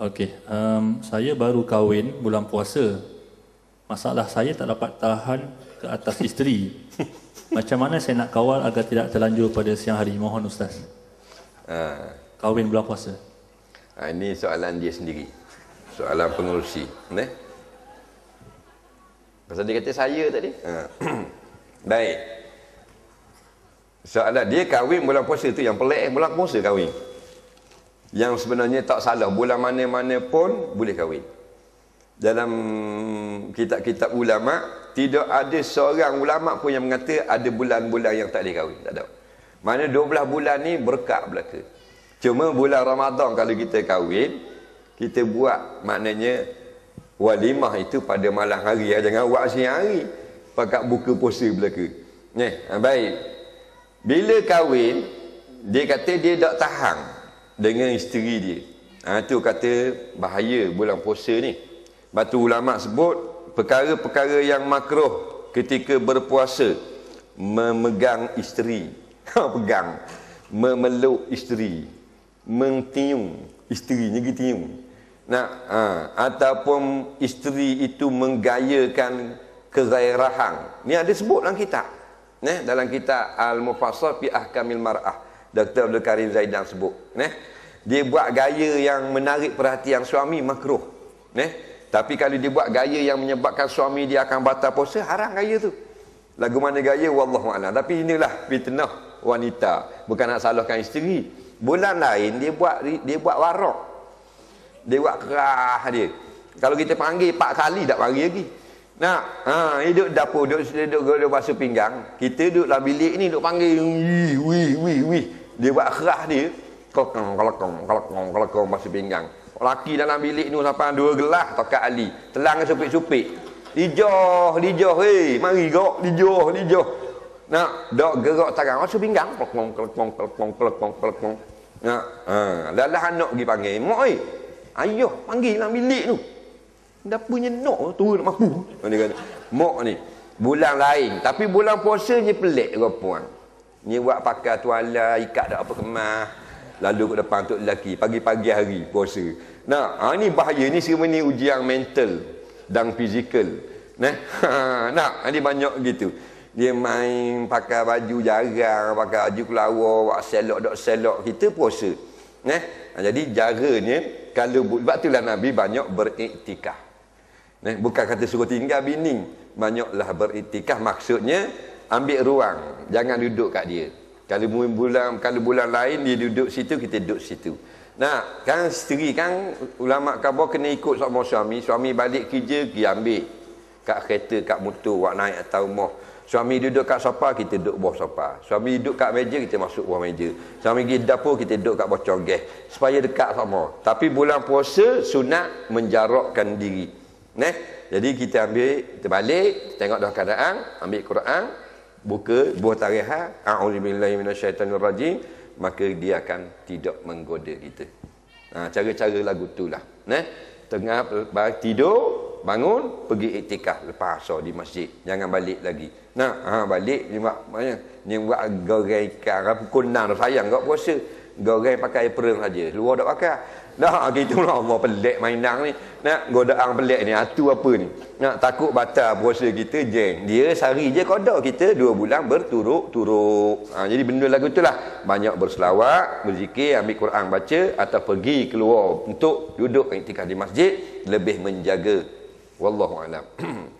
Okey, um, saya baru kahwin bulan puasa. Masalah saya tak dapat tahan ke atas isteri. Macam mana saya nak kawal agar tidak terlanjur pada siang hari? Mohon Ustaz. Ha. Kahwin bulan puasa. ha. Ini soalan dia sendiri. Soalan pengurusi. Ne? Pasal dia kata saya tadi. Ha. Baik. Soalan dia kahwin bulan puasa tu yang pelik bulan puasa kahwin. Yang sebenarnya tak salah bulan mana-mana pun boleh kahwin. Dalam kitab-kitab ulama tidak ada seorang ulama pun yang mengata ada bulan-bulan yang tak boleh kahwin, tak ada. Mana 12 bulan ni berkat belaka. Cuma bulan Ramadan kalau kita kahwin, kita buat maknanya walimah itu pada malam hari jangan buat siang hari. Pakat buka puasa belaka. Ni, ha, baik. Bila kahwin, dia kata dia tak tahan dengan isteri dia. Ha, tu kata bahaya bulan puasa ni. Batu ulama sebut perkara-perkara yang makruh ketika berpuasa memegang isteri. Ha, pegang. Memeluk isteri. Mentiung isteri ni tiung. Nah, ha, ataupun isteri itu menggayakan kegairahan. Ni ada sebut dalam kitab. Nah, dalam kitab Al-Mufassal fi Ahkamil Mar'ah. Dr. Abdul Karim Zaidan sebut. Nah, dia buat gaya yang menarik perhatian suami makruh. Nah, tapi kalau dia buat gaya yang menyebabkan suami dia akan batal puasa, haram gaya tu. Lagu mana gaya wallahu a'lam. Tapi inilah fitnah wanita bukan nak salahkan isteri bulan lain dia buat dia buat warak dia buat kerah dia kalau kita panggil empat kali tak mari lagi nak ha hidup dapur duduk duduk duduk, basuh pinggang kita duduk dalam bilik ni duduk panggil wih wih wih wih dia buat kerah dia kelakong kelakong kelakong kelakong basuh pinggang laki dalam bilik ni sampai dua gelas tokat ali telang supik-supik dijoh dijoh hei mari gok dijoh dijoh Nak dok gerak tangan masuk pinggang. Kelekong, kelekong, kelekong, kelekong, kelekong. Nak, ha, lalah anak pergi panggil. Mak oi. Ayuh, panggil dalam bilik tu. Dah punya nok tu nak mampu. Mak ni bulan lain, tapi bulan puasa je pelik kau puan. Ni buat pakai tuala, ikat dak apa kemah. Lalu ke depan untuk lelaki pagi-pagi hari puasa. Nah, ha, ni bahaya ni semua ni ujian mental dan fizikal. Nah, ha, nak, ini banyak gitu dia main pakai baju jarang pakai baju kelawar buat selok dok selok kita puasa eh jadi jaranya kalau sebab itulah nabi banyak beriktikaf eh bukan kata suruh tinggal bini banyaklah beriktikaf maksudnya ambil ruang jangan duduk kat dia kalau bulan kalau bulan lain dia duduk situ kita duduk situ nah kan isteri kan ulama khabar kena ikut sama suami suami balik kerja pergi ambil kat kereta kat motor buat naik atau rumah Suami duduk kat sofa, kita duduk bawah sofa. Suami duduk kat meja, kita masuk bawah meja. Suami pergi dapur, kita duduk kat bawah congeh. Supaya dekat sama. Tapi bulan puasa, sunat menjarakkan diri. Neh? Jadi kita ambil, kita balik, tengok dah keadaan, ambil Quran, buka, buah tarihat, a'udzubillahiminasyaitanirrajim, maka dia akan tidak menggoda kita. Ha, cara-cara lagu itulah. Neh? Tengah tidur, bangun pergi iktikaf lepas asar di masjid jangan balik lagi nah ha balik ni buat mana ni buat goreng ikan pukul 6 dah sayang enggak puasa goreng pakai apron saja luar dak pakai Dah ah, gitu lah Allah pelik mainang ni. Nak godaan pelik ni. Atu apa ni. Nak takut batal puasa kita jeng. Dia sehari je kodok kita. Dua bulan berturuk-turuk. Ha, ah, jadi benda lagu tu lah. Banyak berselawat. Berzikir. Ambil Quran baca. Atau pergi keluar. Untuk duduk di masjid. Lebih menjaga. Wallahu'alam. Wallahu'alam.